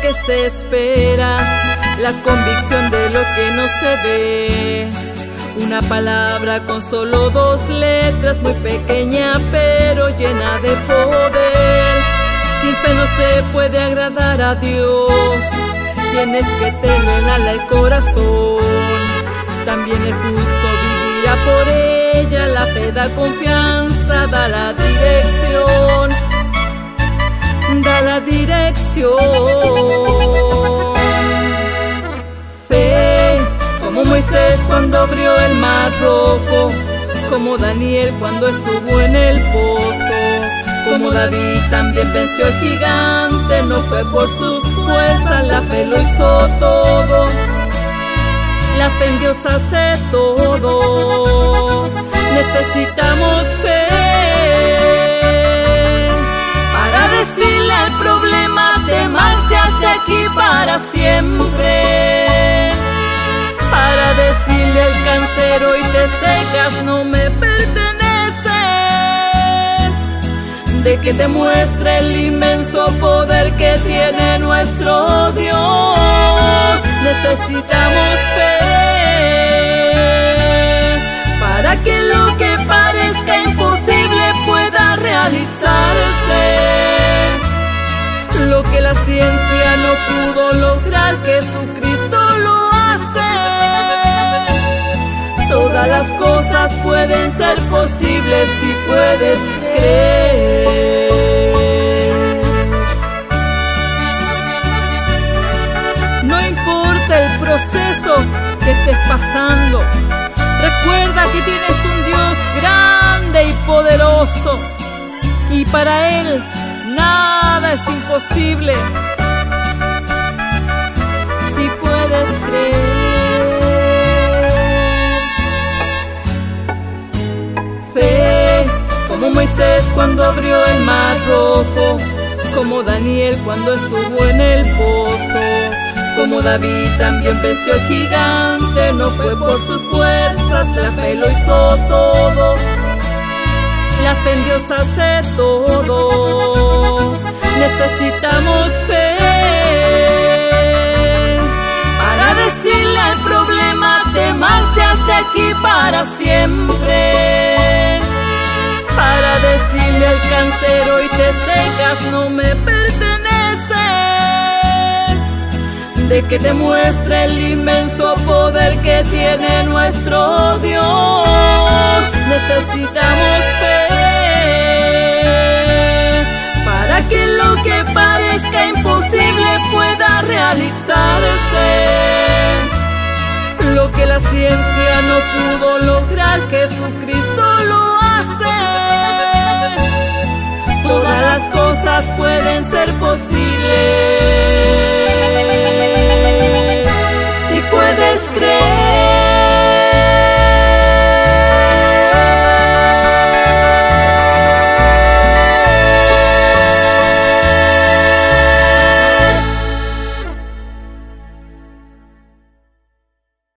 desespera, la convicción de lo que no se ve. Una palabra con solo dos letras, muy pequeña pero llena de poder. Sin fe no se puede agradar a Dios, tienes que tener al corazón. También el justo vivirá por ella, la fe da confianza, da la dirección, da la dirección. Moisés cuando abrió el mar rojo, como Daniel cuando estuvo en el pozo, como David también venció al gigante, no fue por sus fuerzas, la fe lo hizo todo. La fe en Dios hace todo. Necesitamos fe para decirle al problema te marchas de aquí para siempre. Para decirle al cáncer hoy te secas, no me perteneces. De que te muestre el inmenso poder que tiene nuestro Dios. Necesitamos fe para que lo que parezca imposible pueda realizarse. Lo que la ciencia no pudo lograr, Jesucristo las cosas pueden ser posibles si puedes creer. No importa el proceso que estés pasando, recuerda que tienes un Dios grande y poderoso y para Él nada es imposible. Moisés cuando abrió el mar rojo, como Daniel cuando estuvo en el pozo. Como David también venció al gigante, no fue por sus fuerzas, la fe lo hizo todo. La fe en Dios hace todo. Necesitamos fe para decirle al problema te marchas de aquí para siempre. Para decirle al cáncer hoy te secas, no me perteneces de que te muestre el inmenso poder que tiene nuestro Dios. Necesitamos fe para que lo que parezca imposible pueda realizarse. Lo que la ciencia no pudo lograr, Jesucristo lo Todas las cosas pueden ser posibles.